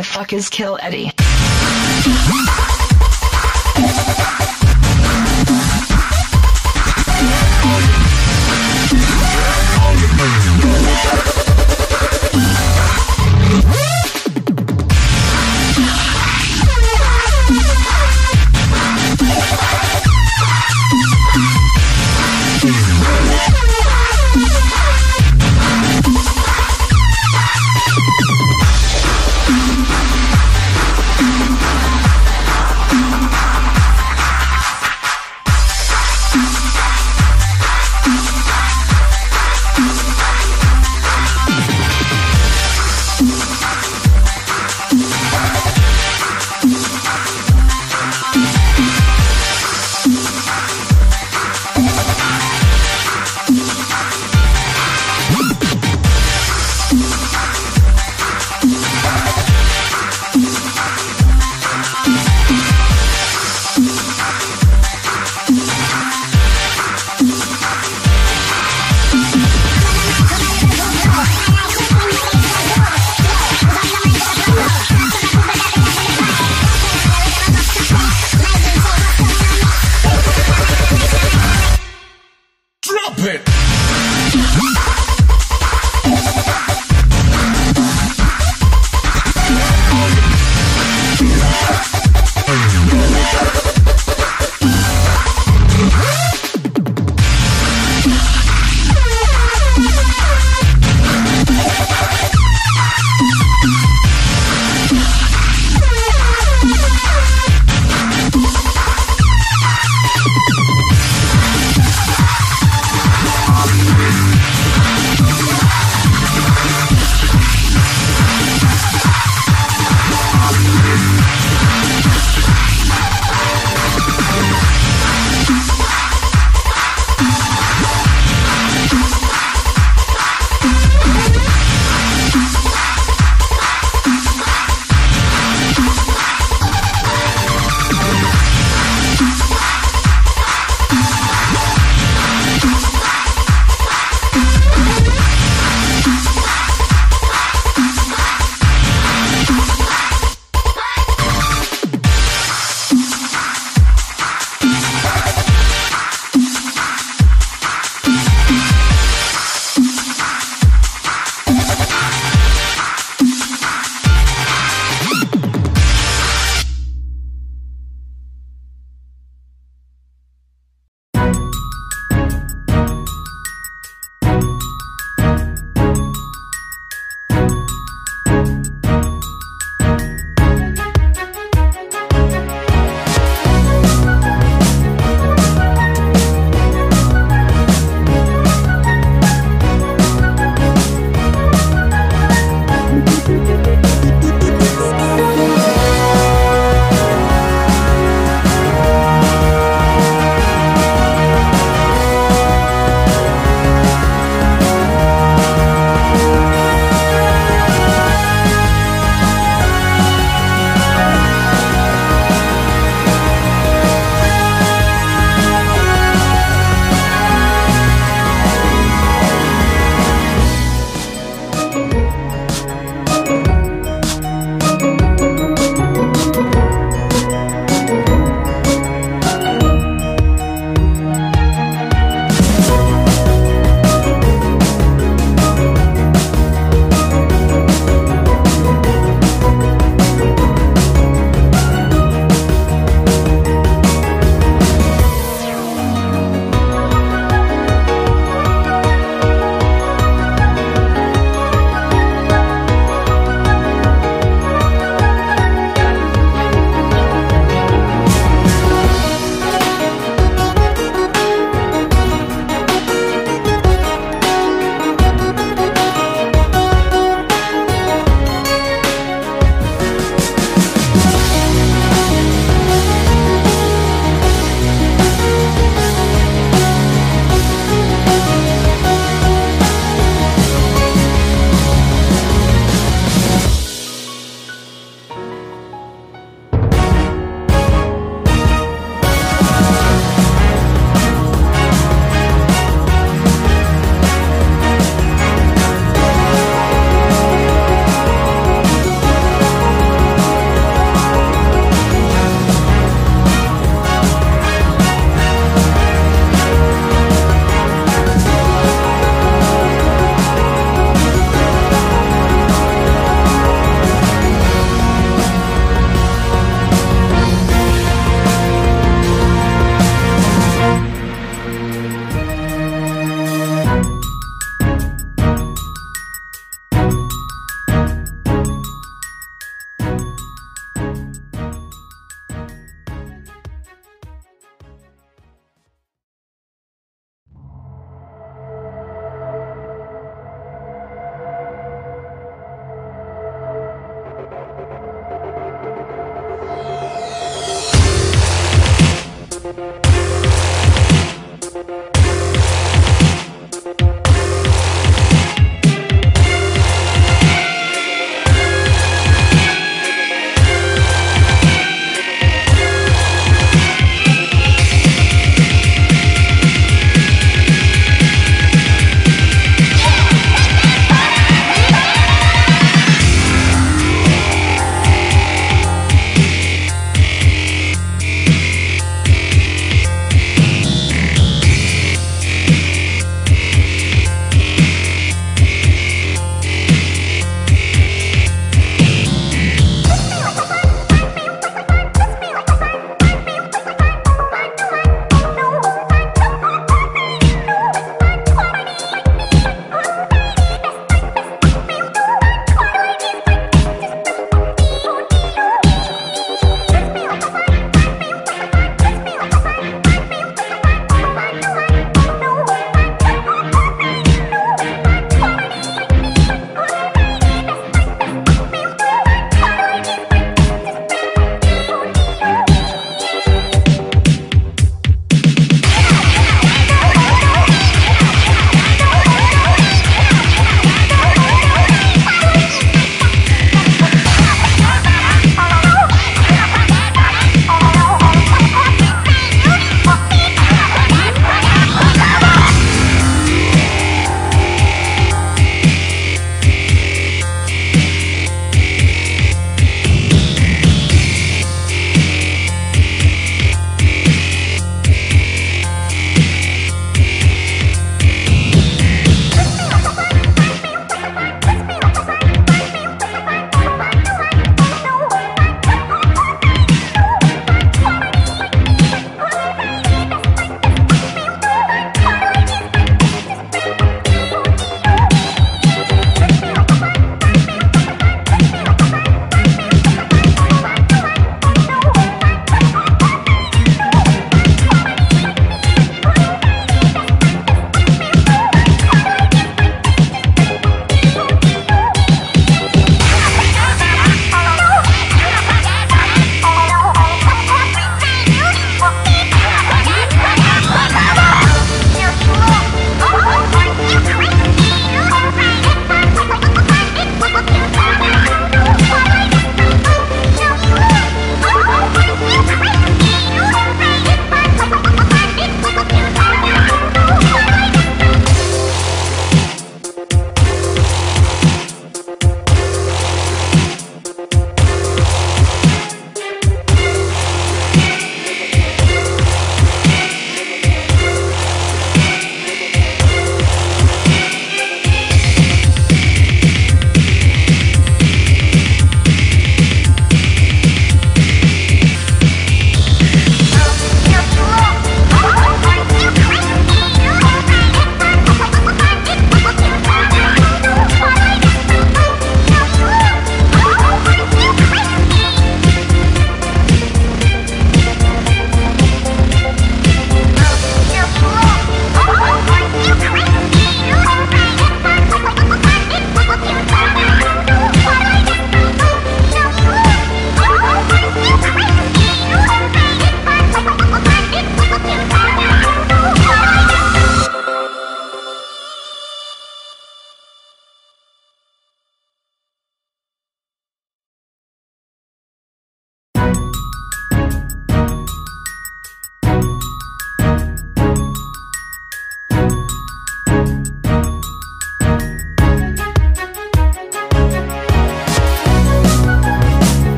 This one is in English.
motherfuckers the fuck is Kill Eddie?